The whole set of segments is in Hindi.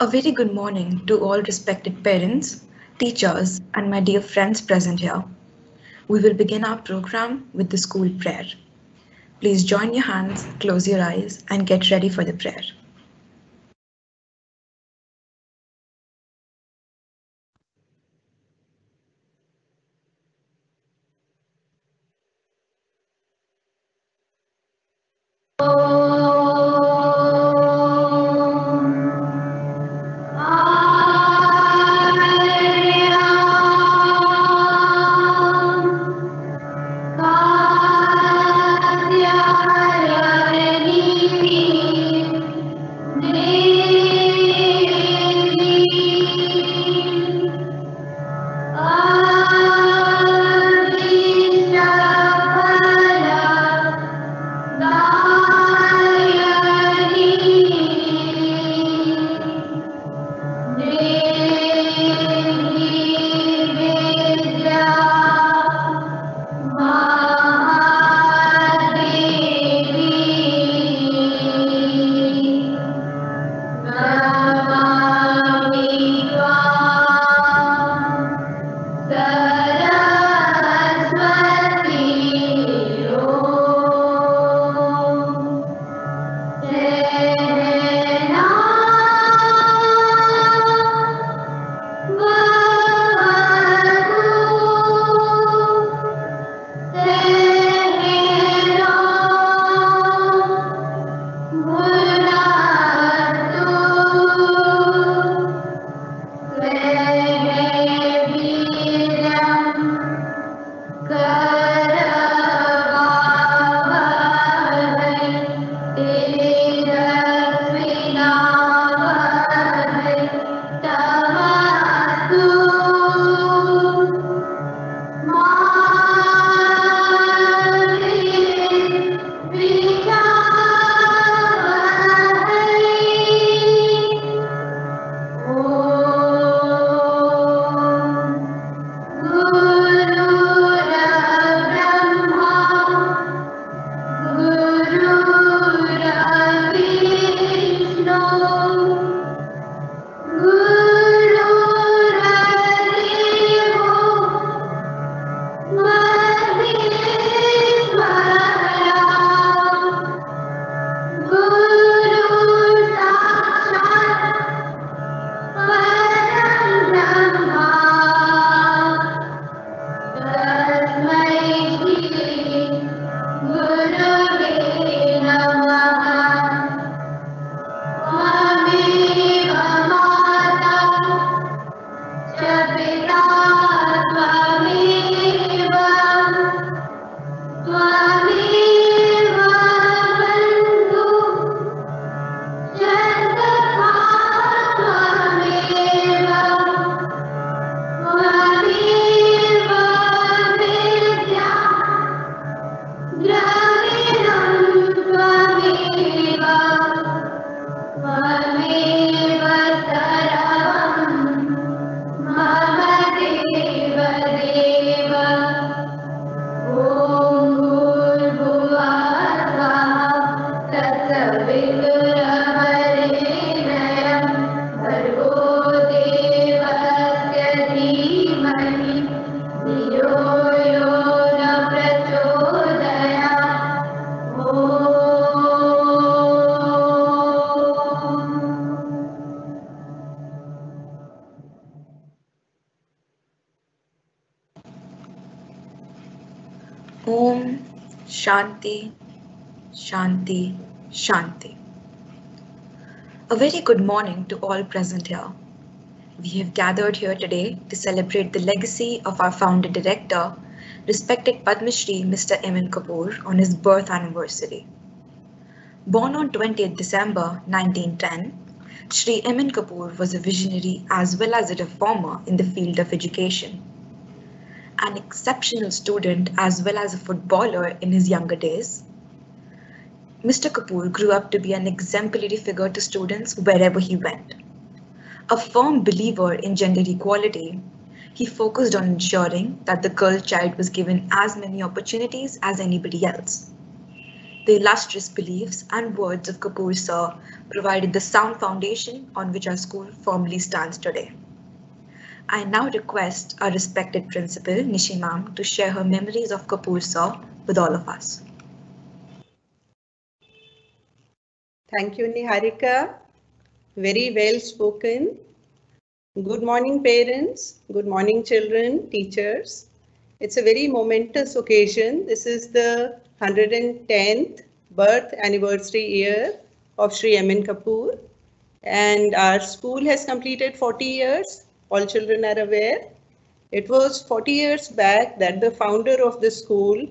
A very good morning to all respected parents, teachers, and my dear friends present here. We will begin our program with the school prayer. Please join your hands, close your eyes, and get ready for the prayer. Shanti Shanti Shanti. A very good morning to all present here. We have gathered here today to celebrate the legacy of our founder director, respected Padma Shri Mr. M.N. Kapoor on his birth anniversary. Born on 20th December 1910, Shri M.N. Kapoor was a visionary as well as a reformer in the field of education an exceptional student as well as a footballer in his younger days. Mr. Kapoor grew up to be an exemplary figure to students wherever he went. A firm believer in gender equality, he focused on ensuring that the girl child was given as many opportunities as anybody else. The illustrious beliefs and words of Kapoor sir provided the sound foundation on which our school firmly stands today. I now request our respected principal, Nishi Ma'am, to share her memories of Kapoor Saw with all of us. Thank you, Niharika. Very well spoken. Good morning, parents. Good morning, children, teachers. It's a very momentous occasion. This is the 110th birth anniversary year of Sri M.N. Kapoor. And our school has completed 40 years. All children are aware. It was 40 years back that the founder of the school,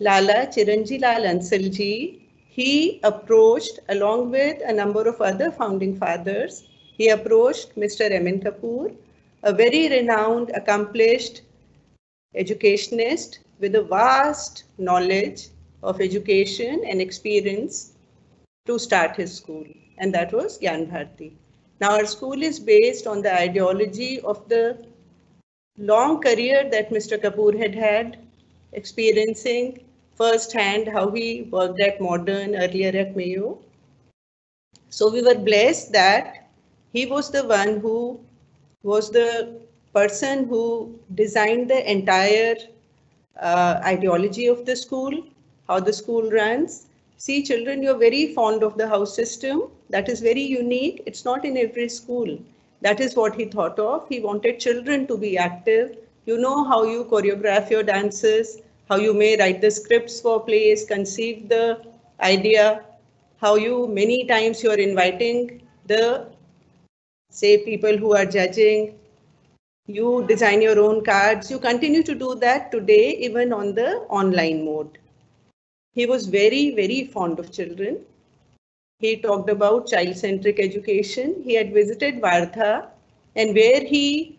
Lala Chiranji Lal Ansalji, he approached along with a number of other founding fathers. He approached Mr. M.N. Kapoor, a very renowned, accomplished educationist with a vast knowledge of education and experience to start his school. And that was Gyan Bharati. Now our school is based on the ideology of the long career that Mr. Kapoor had had, experiencing firsthand how he worked at Modern, earlier at Mayo. So we were blessed that he was the one who was the person who designed the entire uh, ideology of the school, how the school runs. See, children, you're very fond of the house system. That is very unique. It's not in every school. That is what he thought of. He wanted children to be active. You know how you choreograph your dances, how you may write the scripts for plays, conceive the idea, how you many times you're inviting the say people who are judging, you design your own cards. You continue to do that today, even on the online mode. He was very, very fond of children. He talked about child-centric education. He had visited Wardha and where he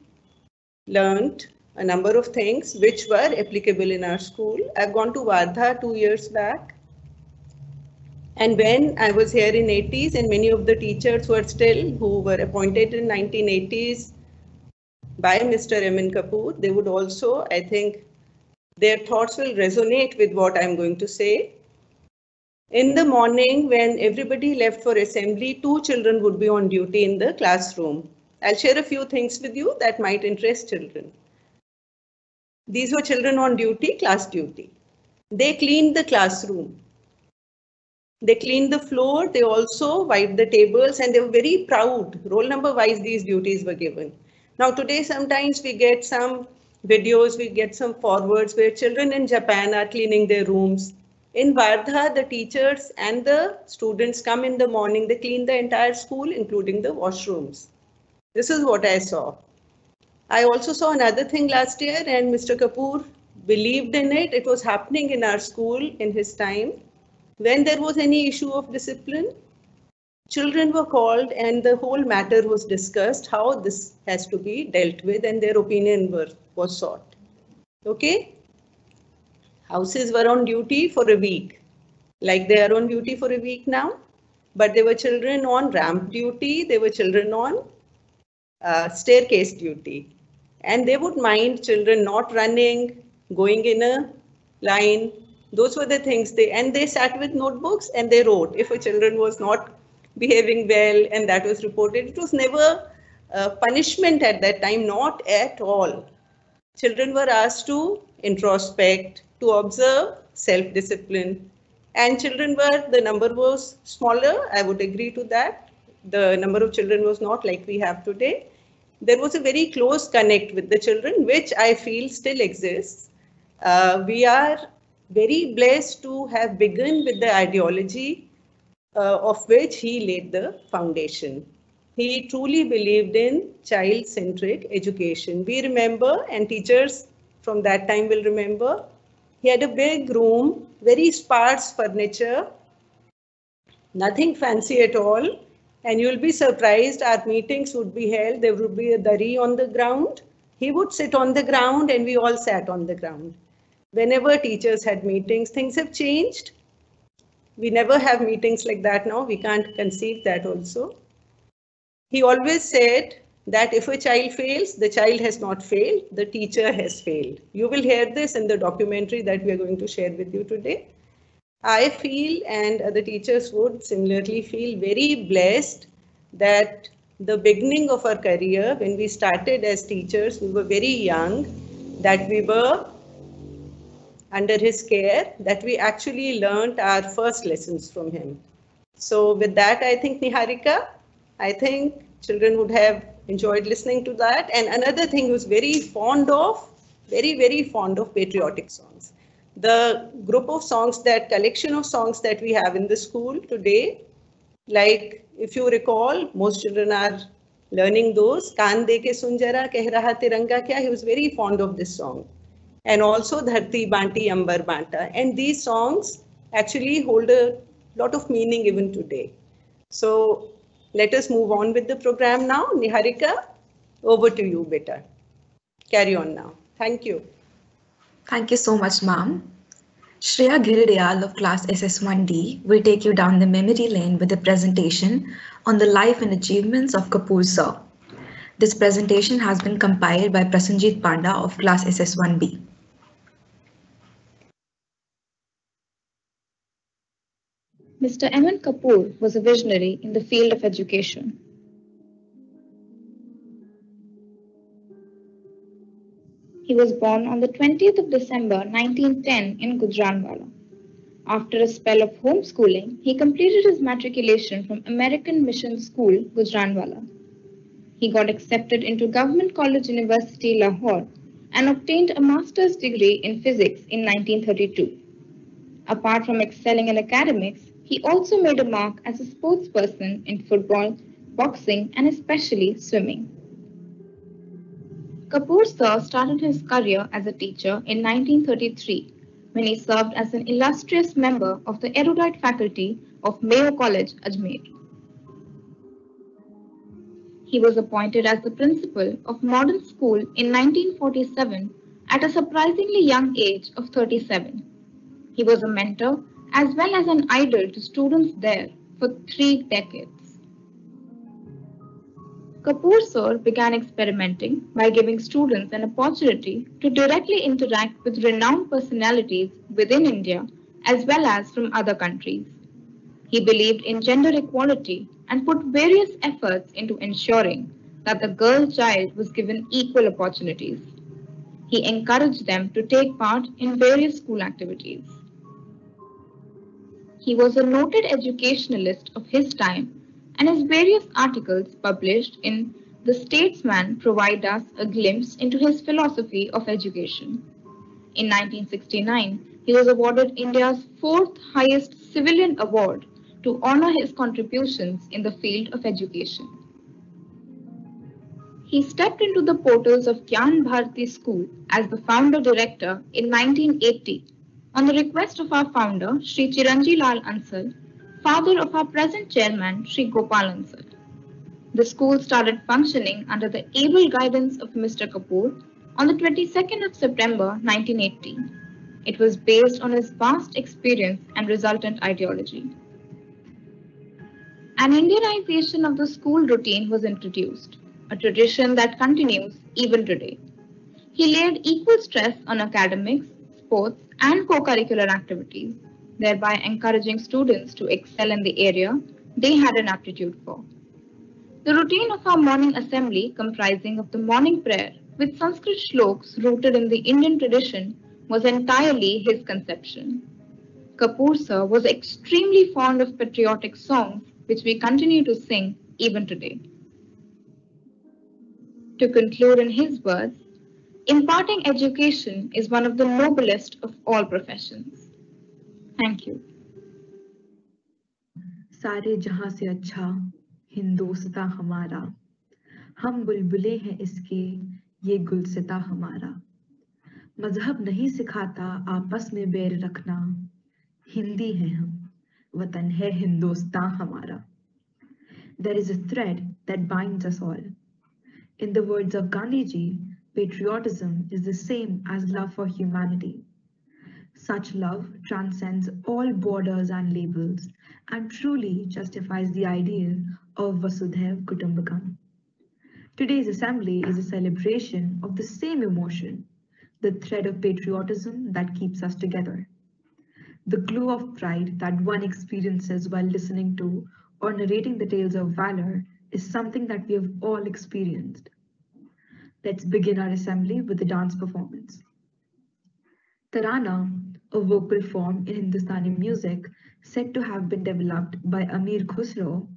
learned a number of things which were applicable in our school. I've gone to Wardha two years back. And when I was here in 80s and many of the teachers who were still who were appointed in 1980s by Mr. Emin Kapoor, they would also, I think, their thoughts will resonate with what I'm going to say. In the morning, when everybody left for assembly, two children would be on duty in the classroom. I'll share a few things with you that might interest children. These were children on duty, class duty. They cleaned the classroom. They cleaned the floor. They also wiped the tables and they were very proud. Roll number wise, these duties were given. Now today, sometimes we get some videos, we get some forwards where children in Japan are cleaning their rooms. In Wardha, the teachers and the students come in the morning, they clean the entire school, including the washrooms. This is what I saw. I also saw another thing last year and Mr. Kapoor believed in it. It was happening in our school in his time. When there was any issue of discipline, children were called and the whole matter was discussed how this has to be dealt with and their opinion were, was sought. Okay. Houses were on duty for a week, like they are on duty for a week now. But there were children on ramp duty, there were children on uh, staircase duty. And they would mind children not running, going in a line. Those were the things they, and they sat with notebooks and they wrote. If a children was not behaving well and that was reported. It was never uh, punishment at that time, not at all. Children were asked to introspect, to observe self-discipline. And children were, the number was smaller, I would agree to that. The number of children was not like we have today. There was a very close connect with the children, which I feel still exists. Uh, we are very blessed to have begun with the ideology uh, of which he laid the foundation. He truly believed in child-centric education. We remember, and teachers from that time will remember, he had a big room, very sparse furniture, nothing fancy at all. And you'll be surprised, our meetings would be held, there would be a dari on the ground. He would sit on the ground and we all sat on the ground. Whenever teachers had meetings, things have changed we never have meetings like that now. We can't conceive that also. He always said that if a child fails, the child has not failed, the teacher has failed. You will hear this in the documentary that we are going to share with you today. I feel, and other teachers would similarly feel very blessed that the beginning of our career, when we started as teachers, we were very young, that we were under his care, that we actually learned our first lessons from him. So with that, I think Niharika, I think children would have enjoyed listening to that. And another thing was very fond of, very, very fond of patriotic songs. The group of songs, that collection of songs that we have in the school today, like if you recall, most children are learning those. Kaan de ke sunjara keh raha tiranga kya. He was very fond of this song. And also Dharti Banti Ambar Banta. And these songs actually hold a lot of meaning even today. So let us move on with the program now. Niharika, over to you, beta. Carry on now. Thank you. Thank you so much, ma'am. Shreya Giridayal of class SS1D will take you down the memory lane with a presentation on the life and achievements of Kapoor sir. This presentation has been compiled by Prasanjit Panda of class SS1B. Mr. Emin Kapoor was a visionary in the field of education. He was born on the 20th of December 1910 in Gujranwala. After a spell of homeschooling, he completed his matriculation from American Mission School, Gujranwala. He got accepted into Government College University, Lahore, and obtained a master's degree in physics in 1932. Apart from excelling in academics, he also made a mark as a sportsperson in football, boxing, and especially swimming. Kapoor sir started his career as a teacher in 1933 when he served as an illustrious member of the erudite faculty of Mayo College, Ajmer. He was appointed as the principal of Modern School in 1947 at a surprisingly young age of 37. He was a mentor as well as an idol to students there for three decades. Kapoor sir began experimenting by giving students an opportunity to directly interact with renowned personalities within India as well as from other countries. He believed in gender equality and put various efforts into ensuring that the girl child was given equal opportunities. He encouraged them to take part in various school activities. He was a noted educationalist of his time, and his various articles published in The Statesman provide us a glimpse into his philosophy of education. In 1969, he was awarded India's fourth highest civilian award to honor his contributions in the field of education. He stepped into the portals of Gyan Bharati School as the founder director in 1980 on the request of our founder, Sri Chiranji Lal Ansal, father of our present chairman, Sri Gopal Ansal. The school started functioning under the able guidance of Mr. Kapoor on the 22nd of September 1980. It was based on his vast experience and resultant ideology. An Indianization of the school routine was introduced, a tradition that continues even today. He laid equal stress on academics, sports, and co-curricular activities, thereby encouraging students to excel in the area they had an aptitude for. The routine of our morning assembly comprising of the morning prayer with Sanskrit shloks rooted in the Indian tradition was entirely his conception. Kapoor sir was extremely fond of patriotic songs which we continue to sing even today. To conclude in his words, imparting education is one of the noblest of all professions. Thank you. सारे जहाँ से अच्छा हिंदोस्ता हमारा हम बुलबुले हैं इसके ये गुलसिता हमारा मज़हब नहीं सिखाता आपस में बैर रखना हिंदी है हम वतन है हिंदोस्तां हमारा is a thread that binds us all. In the words of Gandhiji, patriotism is the same as love for humanity. Such love transcends all borders and labels and truly justifies the ideal of Vasudhaiv Kutumbakam. Today's assembly is a celebration of the same emotion, the thread of patriotism that keeps us together. the glow of pride that one experiences while listening to or narrating the tales of valor is something that we have all experienced. Let's begin our assembly with the dance performance. Tarana, a vocal form in Hindustani music said to have been developed by Amir Khusro,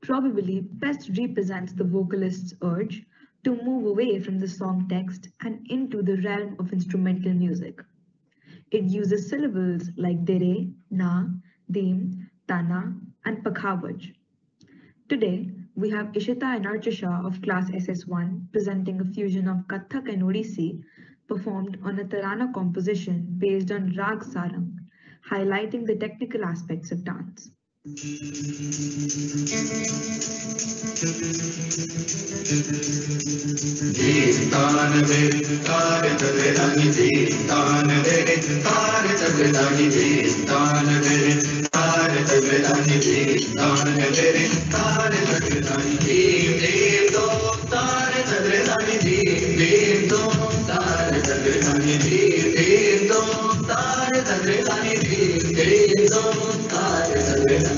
probably best represents the vocalist's urge to move away from the song text and into the realm of instrumental music. It uses syllables like dere, na, dim, tana, and pakhavaj. Today, we have Ishita and Archisha of class SS1 presenting a fusion of Kathak and Odissi performed on a Tarana composition based on Rag Sarang, highlighting the technical aspects of dance. Dītān vedtār tadvedāni dītān vedtār tadvedāni dītān vedtār tadvedāni dītān vedtār tadvedāni dīm dīm dom tār tadvedāni dīm dīm dom tār tadvedāni dīm dīm dom tār tadvedāni dīm dīm dom tār tadvedāni dītān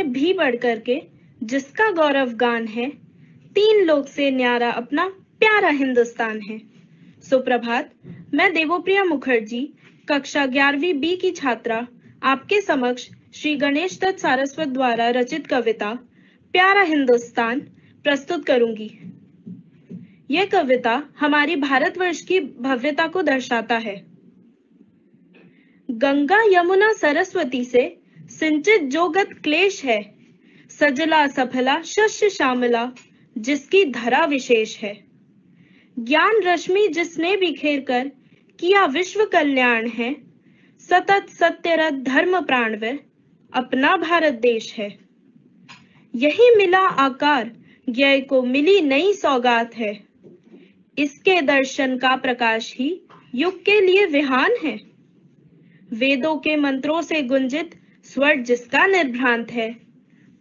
से भी बढ़कर के, जिसका गौरव गान है, तीन लोग से न्यारा अपना प्यारा हिंदुस्तान है। सुप्रभात, मैं देवोप्रिया मुखर्जी, कक्षा ग्यारहवीं बी की छात्रा, आपके समक्ष श्री गणेश दत्त सारस्वत द्वारा रचित कविता, प्यारा हिंदुस्तान, प्रस्तुत करूँगी। यह कविता हमारी भारतवर्ष की भव्यता को दर्शाता है। गंगा यमुना सरस्वती से सिंचित जोगत क्लेश है, सजला सफला शस्य श्यामला जिसकी धरा विशेष है। ज्ञान रश्मि जिसने बिखेर कर किया विश्व कल्याण है, सतत सत्यरत धर्म प्राणवीर अपना भारत देश है। यही मिला आकार ज्ञ को मिली नई सौगात है। इसके दर्शन का प्रकाश ही युग के लिए विहान है। वेदों के मंत्रों से गुंजित स्वर जिसका निर्भ्रांत है।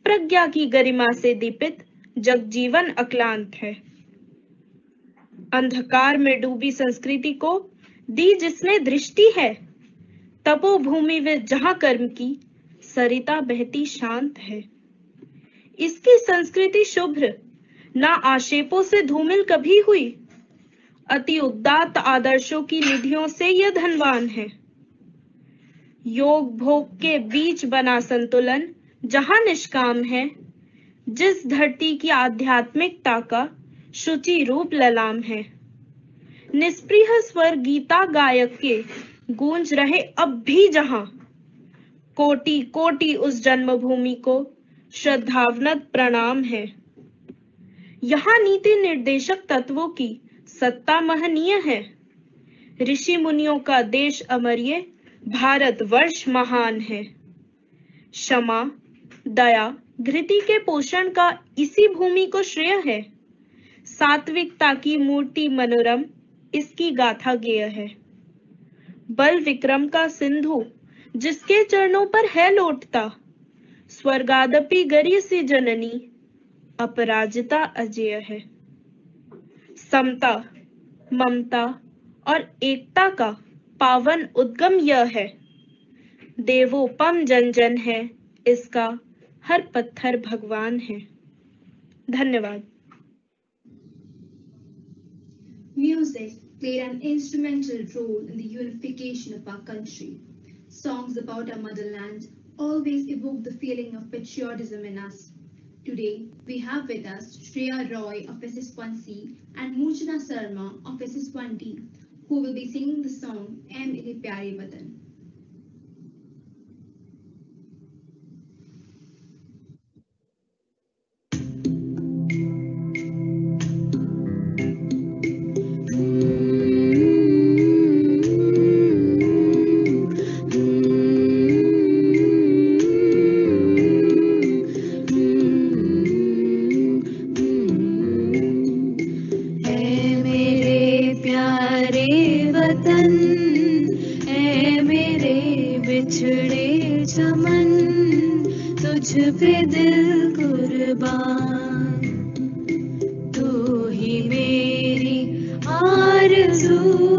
प्रज्ञा की गरिमा से दीपित जगजीवन अक्लांत है। अंधकार में डूबी संस्कृति को दी जिसने दृष्टि है। तपोभूमि वे जहाँ कर्म की सरिता बहती शांत है। इसकी संस्कृति शुभ्र, ना आक्षेपों से धूमिल कभी हुई। अति उदात आदर्शों की निधियों से यह धनवान है। योग भोग के बीच बना संतुलन, जहाँ निष्काम है। जिस धरती की आध्यात्मिकता का शुचि रूप ललाम है। निष्प्रिय स्वर गीता गायक के गूंज रहे अब भी जहाँ। कोटि कोटि उस जन्मभूमि को श्रद्धावनत प्रणाम है। यहाँ नीति निर्देशक तत्वों की सत्ता महनीय है। ऋषि मुनियों का देश अमरिय भारत वर्ष महान है। क्षमा, दया धृति के पोषण का इसी भूमि को श्रेय है। सात्विकता की मूर्ति मनोरम, इसकी गाथा गेय है। बल विक्रम का सिंधु, जिसके चरणों पर है लौटता, स्वर्गादपि गरी सी जननी, अपराजिता अजय है। समता, ममता और एकता का पावन उद्गम यह है देवोपम जन जन है इसका हर पत्थर भगवान है धन्यवाद Music played an instrumental role in the unification of our country. Songs about our motherland always evoke the feeling of patriotism in us. Today, we have with us Shreya Roy of SS1C and Moojana Sarma of SS1D, who will be singing the song "Ae Mere Pyare Watan." to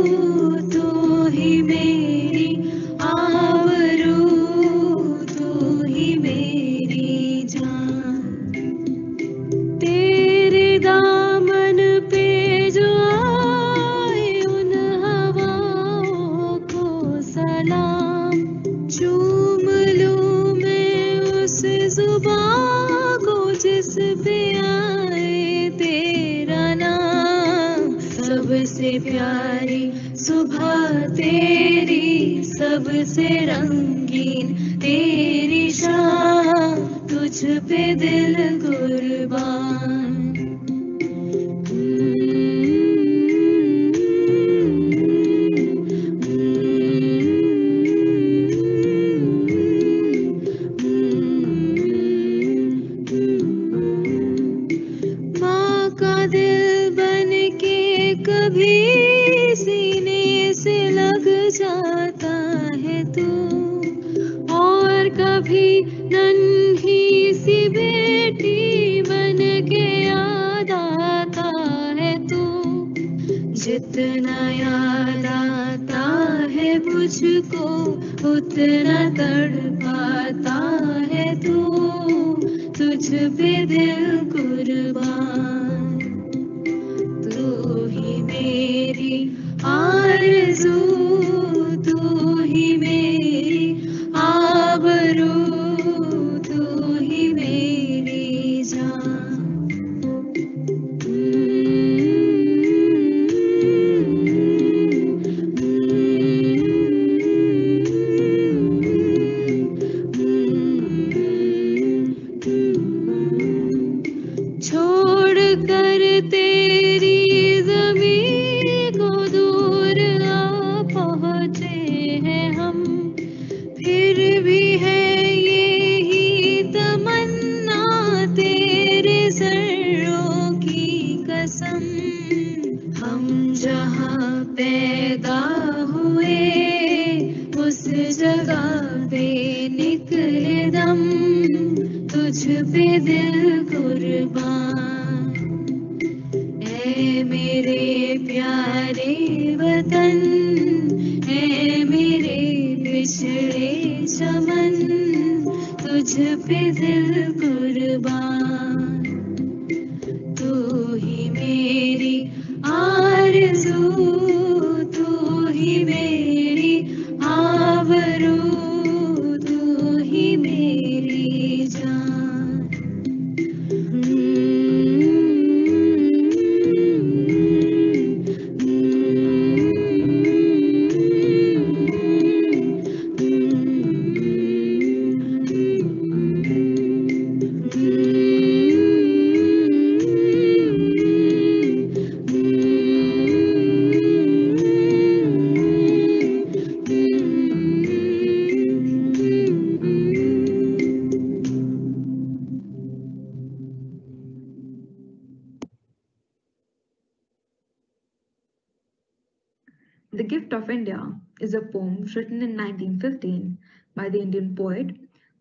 is a poem written in 1915 by the Indian poet,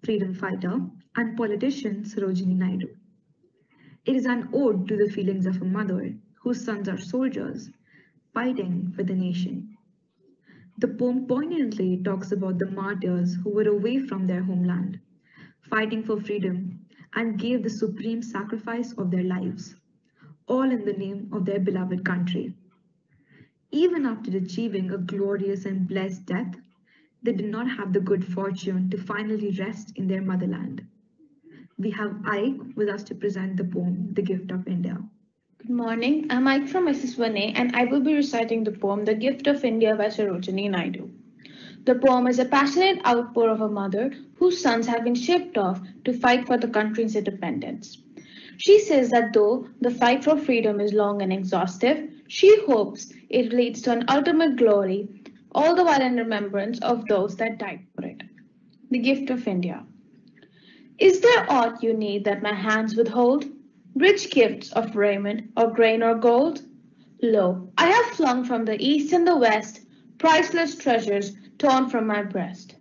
freedom fighter, and politician Sarojini Naidu. It is an ode to the feelings of a mother whose sons are soldiers fighting for the nation. The poem poignantly talks about the martyrs who were away from their homeland, fighting for freedom, and gave the supreme sacrifice of their lives, all in the name of their beloved country. Even after achieving a glorious and blessed death, they did not have the good fortune to finally rest in their motherland. We have Ike with us to present the poem, The Gift of India. Good morning. I'm Ike from Mrs. Vane and I will be reciting the poem The Gift of India by Sarojini Naidu. The poem is a passionate outpour of a mother whose sons have been shipped off to fight for the country's independence. She says that though the fight for freedom is long and exhaustive, she hopes it leads to an ultimate glory, all the while in remembrance of those that died for it. The gift of India. Is there aught you need that my hands withhold? Rich gifts of raiment, or grain, or gold? Lo, I have flung from the east and the west priceless treasures torn from my breast,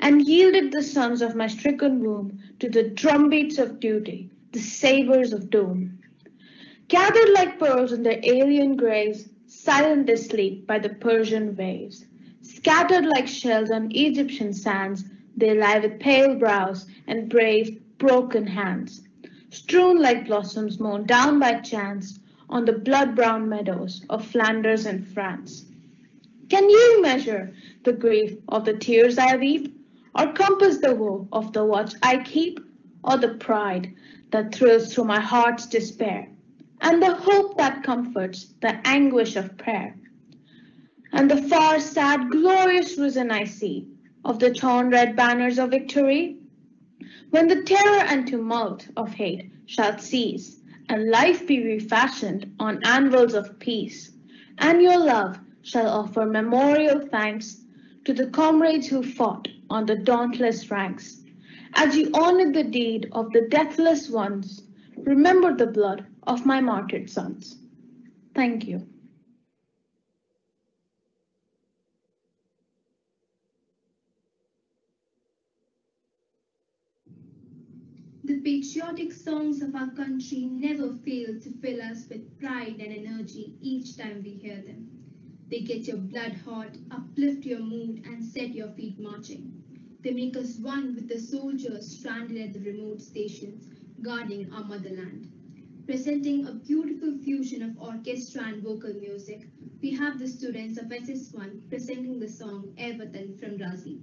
and yielded the sons of my stricken womb to the drumbeats of duty, the sabres of doom. Gathered like pearls in their alien graves, silent asleep by the Persian waves. Scattered like shells on Egyptian sands, they lie with pale brows and brave, broken hands. Strewn like blossoms mown down by chance on the blood-brown meadows of Flanders and France. Can you measure the grief of the tears I weep, or compass the woe of the watch I keep, or the pride that thrills through my heart's despair? And the hope that comforts the anguish of prayer. And the far, sad, glorious risen I see of the torn red banners of victory, when the terror and tumult of hate shall cease, and life be refashioned on anvils of peace, and your love shall offer memorial thanks to the comrades who fought on the dauntless ranks. As you honor the deed of the deathless ones, remember the blood of my martyred sons. Thank you. The patriotic songs of our country never fail to fill us with pride and energy each time we hear them. They get your blood hot, uplift your mood, and set your feet marching. They make us one with the soldiers stranded at the remote stations guarding our motherland. Presenting a beautiful fusion of orchestra and vocal music, we have the students of SS1 presenting the song Air from Razi.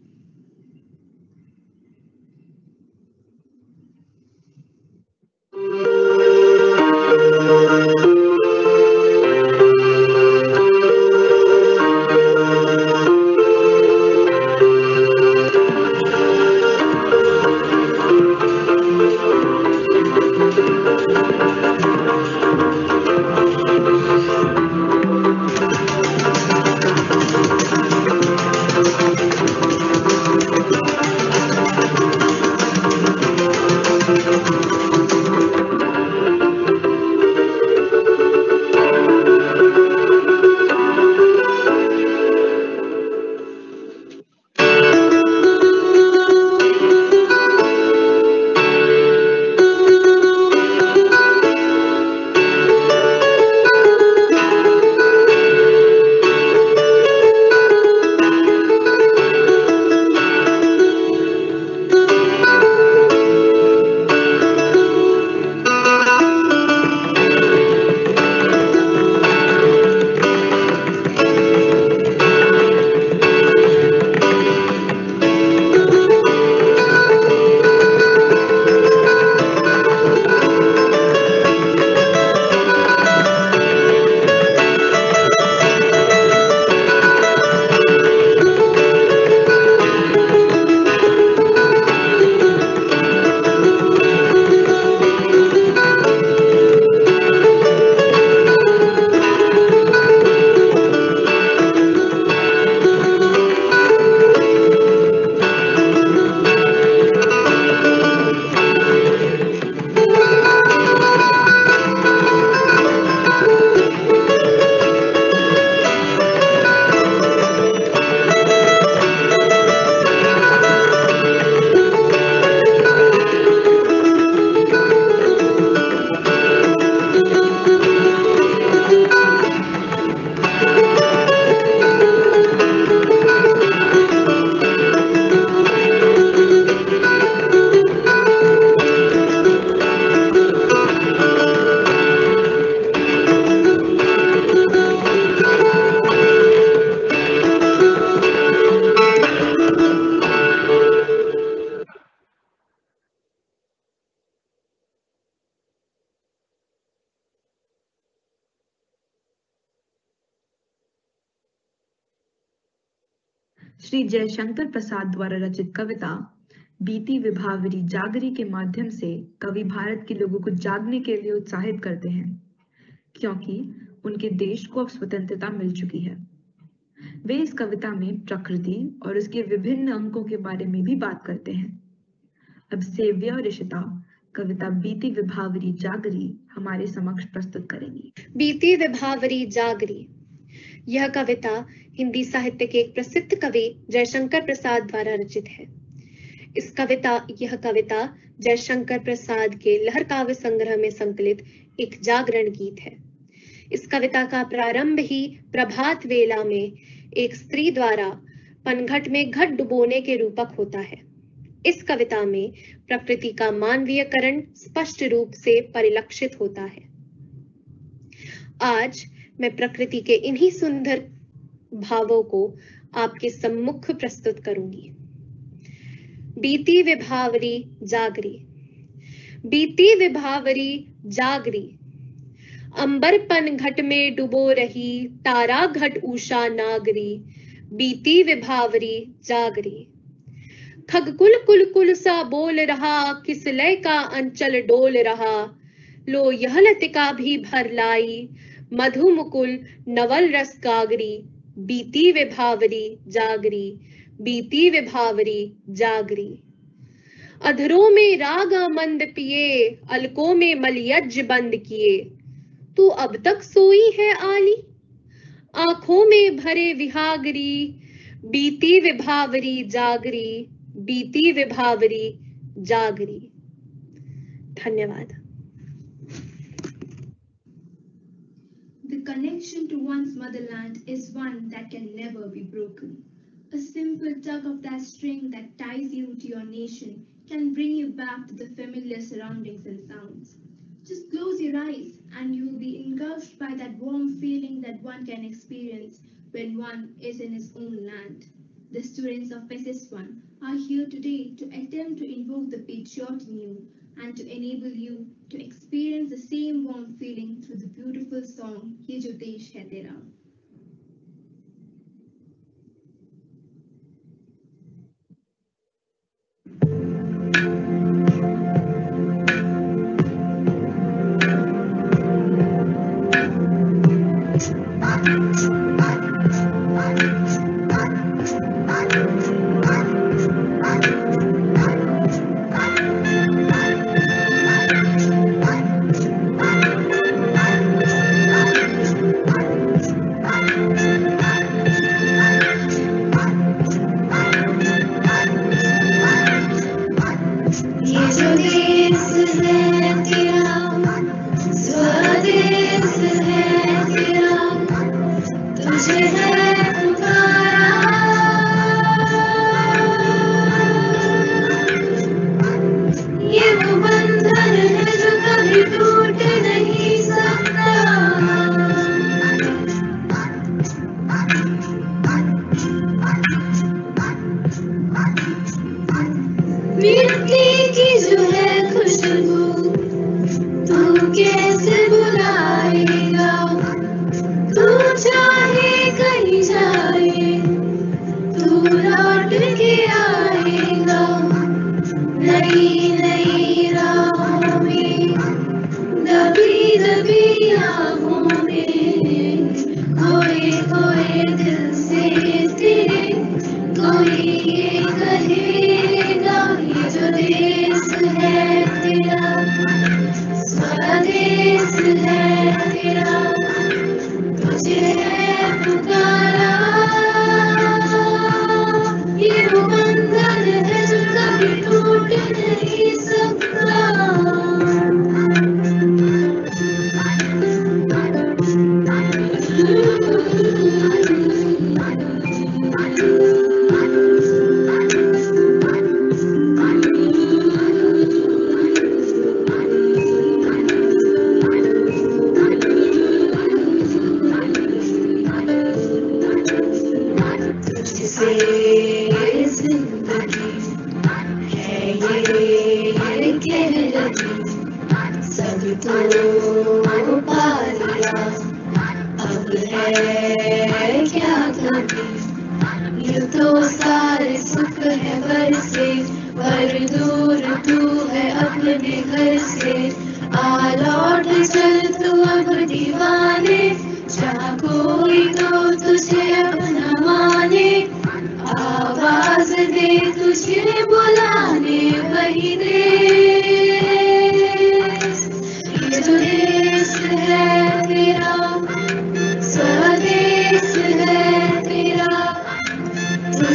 Jaishankar Prasad द्वारा रचित कविता, बीती विभावरी जागरी के माध्यम से कवि भारत के लोगों को जागने के लिए उत्साहित करते हैं, क्योंकि उनके देश को अब स्वतंत्रता मिल चुकी है। वे इस कविता में प्रकृति और उसके विभिन्न अंकों के बारे में भी बात करते हैं। अब सेव्य और ऋषिता कविता बीती विभावरी जागरी हमारे समक्ष प्रस्तुत करेंगी। बीती विभावरी जागरी यह कविता हिंदी साहित्य के एक प्रसिद्ध कवि जयशंकर प्रसाद द्वारा रचित है। इस कविता, यह कविता जयशंकर प्रसाद के लहर काव्य संग्रह में संकलित एक जागरण गीत है। इस कविता का प्रारंभ ही प्रभात वेला में एक स्त्री द्वारा पनघट में घट डुबोने के रूपक होता है। इस कविता में प्रकृति का मानवीयकरण स्पष्ट रूप से परिलक्षित होता है। आज मैं प्रकृति के इन्हीं सुंदर भावों को आपके सम्मुख प्रस्तुत करूँगी। बीती विभावरी जागरी। बीती विभावरी जागरी। अंबर पन घट में डुबो रही तारा घट उषा नागरी। बीती विभावरी जागरी। खगकुल कुल कुल सा बोल रहा, किस लय का अंचल डोल रहा। लो यह लतिका भी भर लाई मधु मुकुल नवल रस गागरी बीती विभावरी जागरी, बीती विभावरी जागरी। अधरों में राग मंद पिए, अलकों में मलयज बंद किए। तू अब तक सोई है आली? आँखों में भरे विहागरी, बीती विभावरी जागरी, बीती विभावरी जागरी। धन्यवाद। The connection to one's motherland is one that can never be broken. A simple tug of that string that ties you to your nation can bring you back to the familiar surroundings and sounds. Just close your eyes and you will be engulfed by that warm feeling that one can experience when one is in his own land. The students of SS1 are here today to attempt to invoke the patriot in you and to enable you to experience the same warm feeling through the beautiful song Ye Jo Hai. ya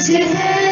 to heaven.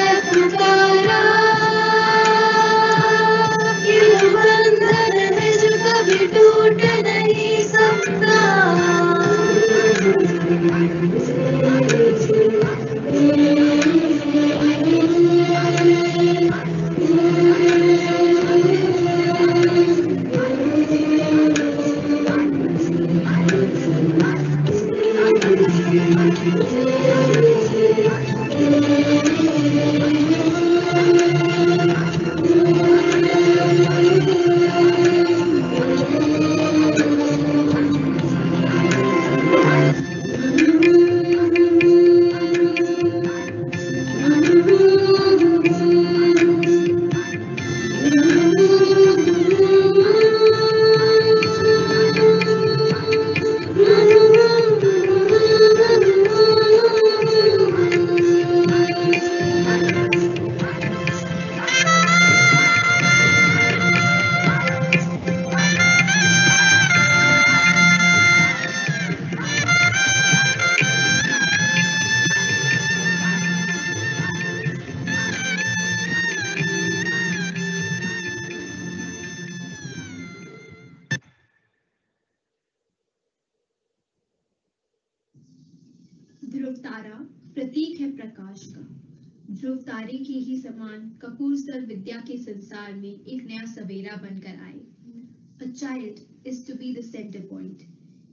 To be the center point.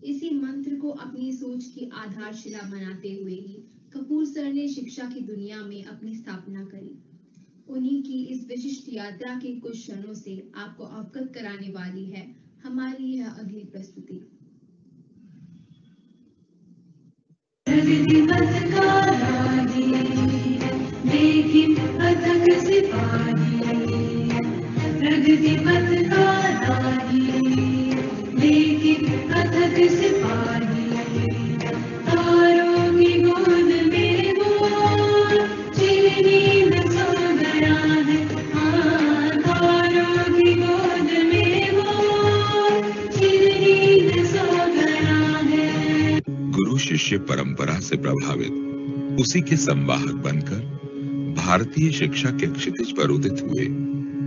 इसी मंत्र को अपनी सोच की आधारशिला बनाते हुए ही कपूर सर ने शिक्षा की दुनिया में अपनी स्थापना करी उन्हीं की इस विशिष्ट यात्रा के कुछ क्षणों से आपको अवगत कराने वाली है हमारी यह अगली प्रस्तुति प्रगति का है। गुरु शिष्य परंपरा से प्रभावित, उसी के संवाहक बनकर भारतीय शिक्षा के क्षितिज पर उदित हुए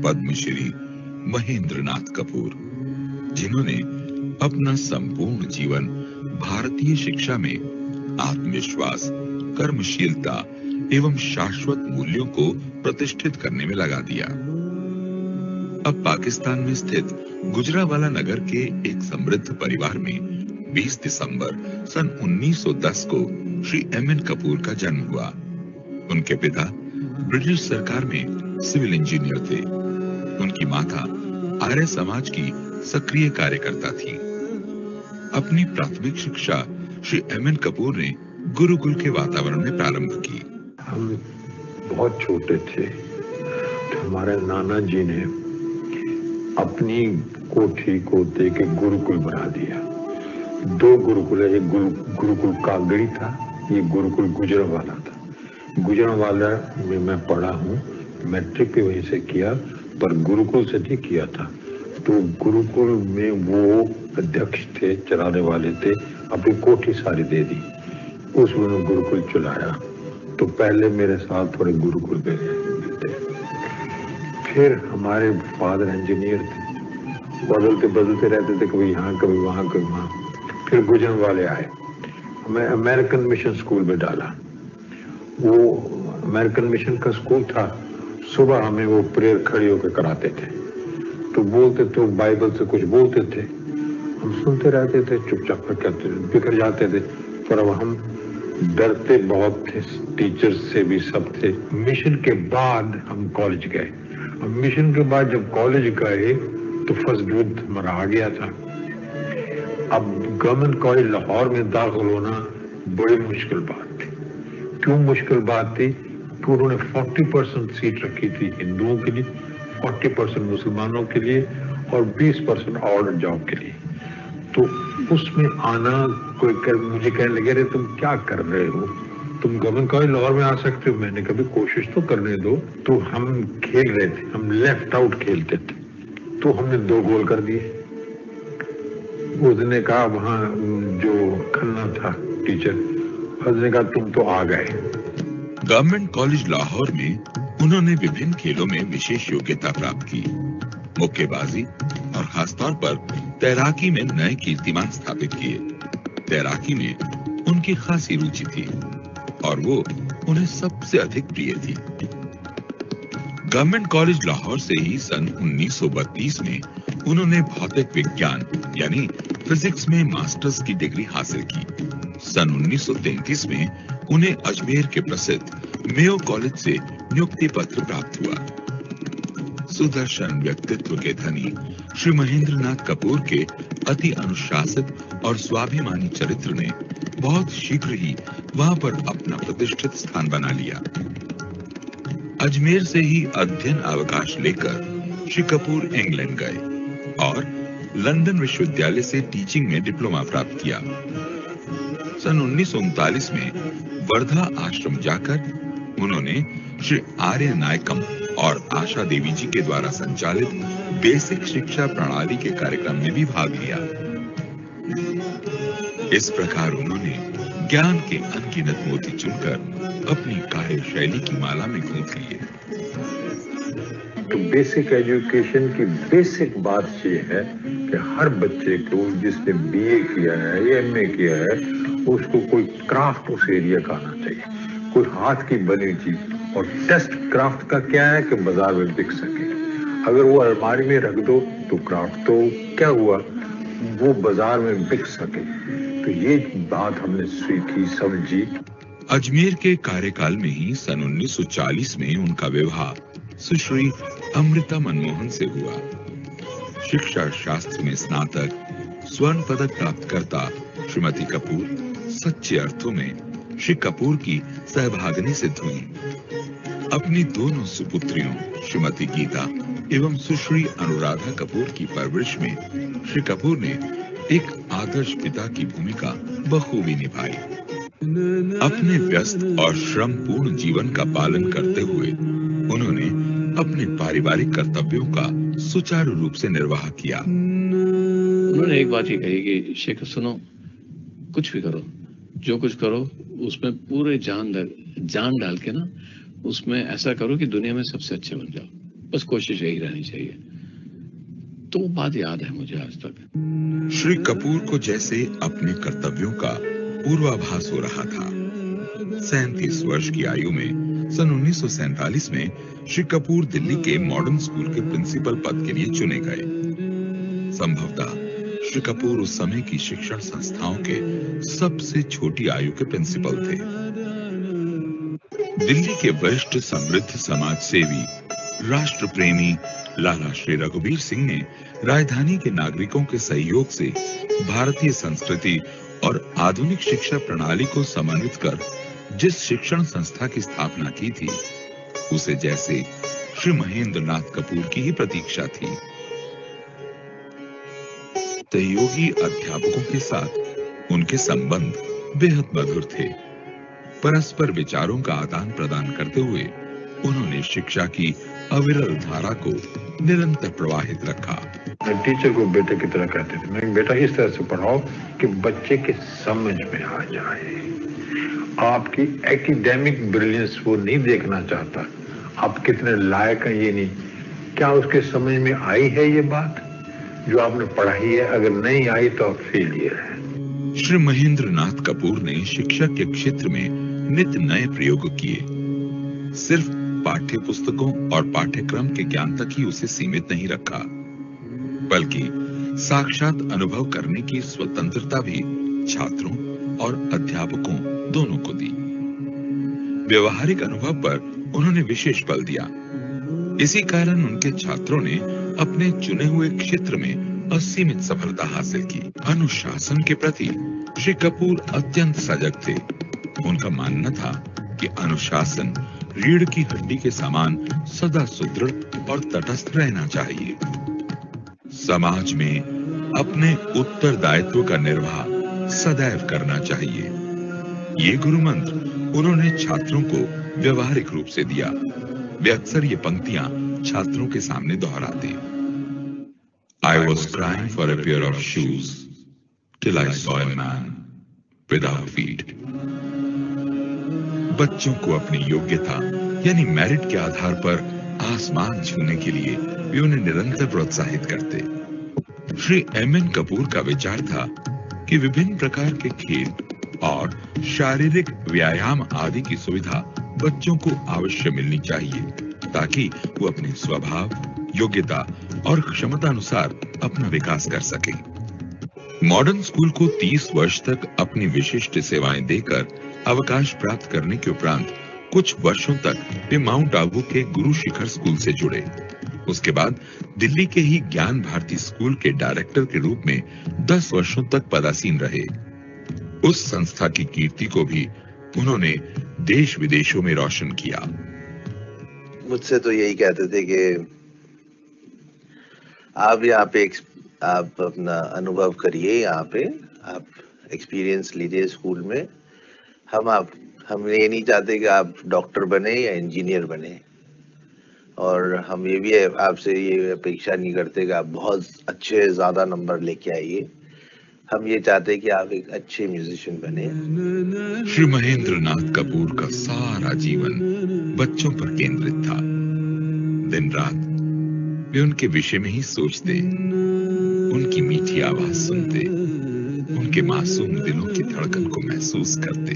पद्मश्री महेंद्र नाथ कपूर, जिन्होंने अपना संपूर्ण जीवन भारतीय शिक्षा में, आत्मविश्वास, कर्मशीलता एवं शाश्वत मूल्यों को प्रतिष्ठित करने में लगा दिया। अब पाकिस्तान में स्थित गुजरावाला नगर के एक समृद्ध परिवार में 20 दिसंबर सन 1910 को श्री एम एन कपूर का जन्म हुआ। उनके पिता ब्रिटिश सरकार में सिविल इंजीनियर थे। उनकी माता आर्य समाज की सक्रिय कार्यकर्ता थी। अपनी प्राथमिक शिक्षा श्री एम एन कपूर ने गुरुकुल के वातावरण में प्रारंभ की। हम बहुत छोटे थे। हमारे नाना जी ने अपनी कोठी को दे के गुरुकुल बना दिया। दो गुरुकुल है, एक गुरु, गुरुकुल कागड़ी था, ये गुरुकुल गुजर वाला था। गुजरावाला में मैं पढ़ा हूँ, मैट्रिक भी वहीं से किया, पर गुरुकुल से नहीं किया था। तो गुरुकुल में वो अध्यक्ष थे चलाने वाले थे, अपनी कोठी सारी दे दी। उसमें उन्होंने गुरुकुल चलाया। तो पहले मेरे साथ थोड़े गुरुकुल पे थे फिर हमारे फादर इंजीनियर थे। बदलते बदलते रहते थे, कभी यहाँ, कभी वहाँ कभी वहाँ। फिर गुजरन वाले आए। हमें अमेरिकन मिशन स्कूल में डाला। वो अमेरिकन मिशन का स्कूल था। सुबह हमें वो प्रेयर खड़ी होकर कराते थे। तो बोलते तो बाइबल से कुछ बोलते थे। हम सुनते रहते थे, चुपचाप करते बिखर जाते थे। पर अब हम डरते बहुत थे टीचर्स से भी सब थे। मिशन के बाद हम कॉलेज गए। अब मिशन के बाद जब कॉलेज गए तो फ़र्स्ट युद्ध हमारा आ गया था। अब गवर्नमेंट कॉलेज लाहौर में दाखिल होना बड़ी मुश्किल बात थी। क्यों मुश्किल बात थी? तो उन्होंने 40 परसेंट सीट रखी थी हिंदुओं के लिए 40 परसेंट मुसलमानों के लिए और 20 परसेंट और जॉब के लिए। तो उसमें आना कोई कर, मुझे कहने लगे अरे तुम क्या कर रहे हो? तुम गवर्नमेंट कॉलेज लाहौर में आ सकते हो? मैंने कभी कोशिश तो करने दो। तो हम खेल रहे थे हम लेफ़्ट आउट खेलते थे। तो हमने दो गोल कर दिए। उसने कहा वहाँ जो खन्ना था टीचर उसने कहा तुम तो आ गए। गवर्नमेंट कॉलेज लाहौर में उन्होंने विभिन्न खेलों में विशेष योग्यता प्राप्त की। मुक्केबाजी और खासतौर पर तैराकी में नए कीर्तिमान स्थापित किए। तैराकी में उनकी खासी रुचि थी और वो उन्हें सबसे अधिक प्रिय थी। गवर्नमेंट कॉलेज लाहौर से ही सन 1932 में उन्होंने भौतिक विज्ञान यानी फिजिक्स में मास्टर्स की डिग्री हासिल की। सन 1933 में उन्हें अजमेर के प्रसिद्ध मेयो कॉलेज से नियुक्ति पत्र प्राप्त हुआ। सुदर्शन व्यक्तित्व के धनी श्री महेंद्र नाथ कपूर के अति अनुशासित और स्वाभिमानी चरित्र ने बहुत शीघ्र ही वहाँ पर अपना प्रतिष्ठित स्थान बना लिया। अजमेर से ही अध्ययन अवकाश लेकर श्री कपूर इंग्लैंड गए और लंदन विश्वविद्यालय से टीचिंग में डिप्लोमा प्राप्त किया। सन उन्नीस सौ उनतालीस में वर्धा आश्रम जाकर उन्होंने श्री आर्य नायकम और आशा देवी जी के द्वारा संचालित बेसिक शिक्षा प्रणाली के कार्यक्रम में भी भाग लिया। इस प्रकार उन्होंने ज्ञान के अनगिनत मोती चुनकर अपनी कार्यशैली की माला में गूंथ लिए। तो बेसिक एजुकेशन की बेसिक बात यह है कि हर बच्चे को जिसने बीए किया है या एमए किया है, उसको कोई क्राफ्ट उस एरिया का आना चाहिए। कोई हाथ की बनी चीज़। और टेस्ट क्राफ्ट का क्या है कि बाज़ार में बिक सके। अगर वो अलमारी में रख दो तो क्राफ्ट तो क्या हुआ? वो बाज़ार में बिक सके। तो ये बात हमने सीखी, समझी। अजमेर के कार्यकाल में ही सन 1940 में उनका विवाह सुश्री अमृता मनमोहन से हुआ। शिक्षा शास्त्र में स्नातक, स्वर्ण पदक प्राप्त करता श्रीमती कपूर सच्चे अर्थों में श्री कपूर की सहभागिनी सिद्ध हुई। अपनी दोनों सुपुत्रियों, श्रीमती गीता एवं सुश्री अनुराधा कपूर की परवरिश में श्री कपूर ने एक आदर्श पिता की भूमिका बखूबी निभाई। अपने व्यस्त और श्रम पूर्ण जीवन का पालन करते हुए उन्होंने अपने पारिवारिक कर्तव्यों का सुचारू रूप से निर्वाह किया। उन्होंने एक बात ही कही कि शेख सुनो, कुछ भी करो, जो कुछ करो, उसमें पूरे जान जान डाल के ना, उसमें ऐसा करो कि दुनिया में सबसे अच्छे बन जाओ। बस कोशिश यही रहनी चाहिए। तो बात याद है मुझे आज तक। श्री कपूर को जैसे अपने कर्तव्यों का पूर्वाभास हो रहा था। सैतीस वर्ष की आयु में, सन उन्नीस में श्री कपूर दिल्ली के मॉडर्न स्कूल के प्रिंसिपल पद के लिए चुने गए। संभवतः श्री कपूर उस समय की शिक्षण संस्थाओं के सबसे छोटी आयु के प्रिंसिपल थे। दिल्ली के वरिष्ठ समृद्ध समाज सेवी राष्ट्र प्रेमी लाला श्री रघुवीर सिंह ने राजधानी के नागरिकों के सहयोग से भारतीय संस्कृति और आधुनिक शिक्षा प्रणाली को समन्वित कर जिस शिक्षण संस्था की स्थापना की थी, उसे जैसे श्री महेंद्र नाथ कपूर की ही प्रतीक्षा थी। सहयोगी अध्यापकों के साथ उनके संबंध बेहद मधुर थे। परस्पर विचारों का आदान प्रदान करते हुए उन्होंने शिक्षा की अविरल धारा को निरंतर प्रवाहित रखा। टीचर को बेटे की तरह कहते थे मैं बेटा इस तरह से पढ़ाओ कि बच्चे के समझ में आ जाए। आपकी एकेडमिक ब्रिलियंस वो नहीं देखना चाहता। आप कितने लायक हैं ये नहीं। क्या उसके समझ में आई है ये बात? जो आपने पढ़ाई है अगर नहीं आई तो आप फेलियर है। श्री महेंद्र नाथ कपूर ने शिक्षा के क्षेत्र में नित नए प्रयोग किए। सिर्फ़ पाठ्य पुस्तकों और पाठ्यक्रम के ज्ञान तक ही उसे सीमित नहीं रखा, बल्कि साक्षात अनुभव करने की स्वतंत्रता भी छात्रों और अध्यापकों दोनों को दी। व्यवहारिक अनुभव पर उन्होंने विशेष बल दिया। इसी कारण उनके छात्रों ने अपने चुने हुए क्षेत्र में असीमित सफलता हासिल की। अनुशासन के प्रति श्री कपूर अत्यंत सजग थे। उनका मानना था कि अनुशासन रीढ़ की हड्डी के समान सदा सुदृढ़ और तटस्थ रहना चाहिए। समाज में अपने उत्तरदायित्व का निर्वाह सदैव करना चाहिए। ये गुरु मंत्र उन्होंने छात्रों को व्यवहारिक रूप से दिया। वे अक्सर ये पंक्तियाँ छात्रों के सामने दोहराते I was crying for a pair of shoes till I saw a man without feet. बच्चों को अपनी योग्यता, यानी मेरिट के आधार पर आसमान छूने के लिए वे उन्हें निरंतर प्रोत्साहित करते। श्री एम एन कपूर का विचार था कि विभिन्न प्रकार के खेल और शारीरिक व्यायाम आदि की सुविधा बच्चों को अवश्य मिलनी चाहिए, ताकि वो अपने स्वभाव, योग्यता और क्षमता अनुसार अपना विकास कर सके। मॉडर्न स्कूल को 30 वर्ष तक अपनी विशिष्ट सेवाएँ देकर अवकाश प्राप्त करने के उपरांत कुछ वर्षों तक वे माउंट आबू के गुरु शिखर स्कूल से जुड़े। उसके बाद दिल्ली के ही ज्ञान भारती स्कूल के डायरेक्टर के रूप में 10 वर्षों तक पदासीन रहे। उस संस्था की कीर्ति को भी उन्होंने देश विदेशों में रोशन किया। मुझसे तो यही कहते थे कि आप यहाँ पे आप अपना अनुभव करिए, यहाँ पे आप एक्सपीरियंस लीजिए स्कूल में। हम आप, हम ये नहीं चाहते कि आप डॉक्टर बने या इंजीनियर बने। और हम ये भी आपसे ये अपेक्षा नहीं करते कि आप बहुत अच्छे ज़्यादा नंबर लेके आइए। हम ये चाहते कि आप एक अच्छे म्यूजिशियन बने। श्री महेंद्र नाथ कपूर का सारा जीवन बच्चों पर केंद्रित था। दिन रात वे उनके विषय में ही सोचते, उनकी मीठी आवाज़ सुनते। उनके मासूम दिलों की धड़कन को महसूस करते।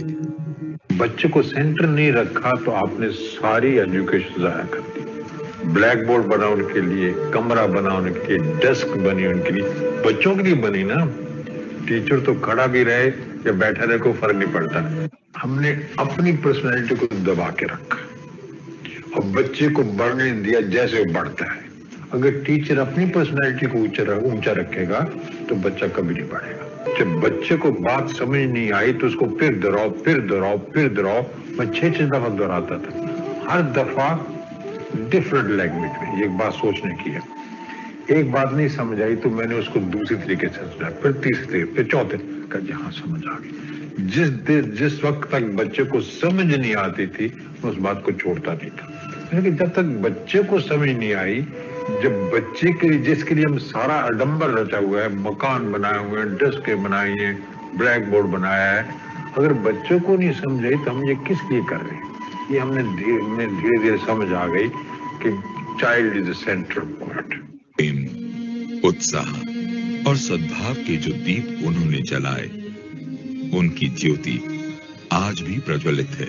बच्चे को सेंटर नहीं रखा तो आपने सारी एजुकेशन जाया कर दी। ब्लैक बोर्ड बना उनके लिए, कमरा बना उनके लिए, डेस्क बनी उनके लिए। बच्चों के लिए बनी ना। टीचर तो खड़ा भी रहे या बैठा रहे को फ़र्क नहीं पड़ता। हमने अपनी पर्सनैलिटी को दबा के रखा। और बच्चे को बढ़ने दिया जैसे बढ़ता है। अगर टीचर अपनी पर्सनैलिटी को ऊँचा रखेगा तो बच्चा कभी नहीं बढ़ेगा जब बच्चे को बात समझ नहीं आई तो उसको फिर दोहराओ फिर दोहराओ फिर दोहराओ। मैं छह छह दफ़ा दोहराता था। हर दफ़ा डिफरेंट लैंग्वेज में, एक बात सोचने की है। एक बात नहीं समझ आई तो मैंने उसको दूसरी तरीके से समझाया, फिर तीसरे फिर चौथे। का जहाँ समझ आ गई। जिस दिन, जिस वक्त तक बच्चे को समझ नहीं आती थी उस बात को छोड़ता नहीं था। लेकिन जब तक बच्चे को समझ नहीं आई जब बच्चे के लिए, जिसके लिए हम सारा अडम्बर रचा हुआ है, मकान बनाए हुए हैं, डेस्क बनाई है ब्लैक बोर्ड बनाया है, अगर बच्चों को नहीं समझे तो हम ये किस लिए कर रहे हैं? ये हमने धीरे धीरे धीरे समझ आ गई कि चाइल्ड इज़ सेंटर पॉइंट प्रेम, उत्साह और सद्भाव के जो दीप उन्होंने जलाए, उनकी ज्योति आज भी प्रज्वलित है।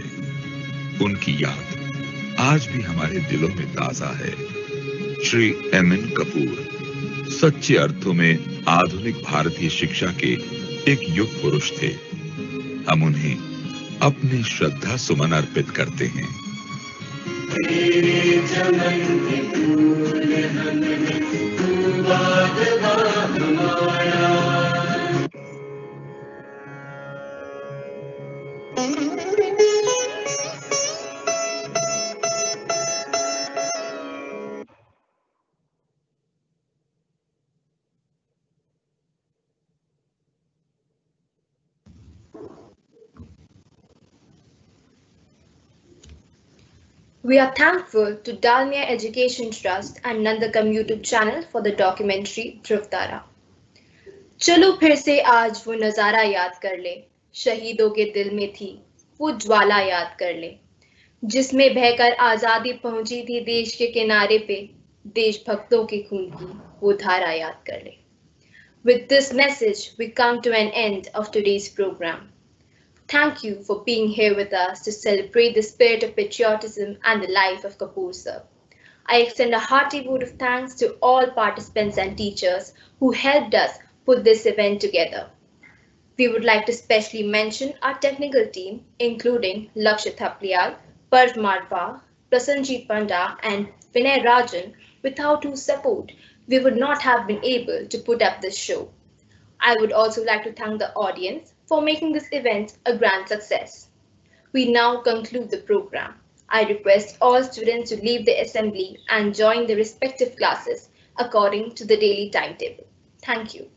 उनकी याद आज भी हमारे दिलों में ताज़ा है। श्री एम एन कपूर सच्चे अर्थों में आधुनिक भारतीय शिक्षा के एक युग पुरुष थे। हम उन्हें अपने श्रद्धा सुमन अर्पित करते हैं। We are thankful to Dalmia Education Trust and Nandakam YouTube channel for the documentary Dhruvtara. चलो फिर से आज वो नज़ारा याद कर ले शहीदों के दिल में थी वो ज्वाला याद कर ले जिसमें बहकर आज़ादी पहुँची थी देश के किनारे पे देशभक्तों के खून की वो धारा याद कर ले With this message, we come to an end of today's program. Thank you for being here with us to celebrate the spirit of patriotism and the life of Kapoor sir. I extend a hearty vote of thanks to all participants and teachers who helped us put this event together. We would like to specially mention our technical team, including Lakshya Thaplial, Parv Madhva, Prasanjit Panda, and Vinay Rajan, without whose support we would not have been able to put up this show. I would also like to thank the audience for making this event a grand success. We now conclude the program. I request all students to leave the assembly and join their respective classes according to the daily timetable. Thank you.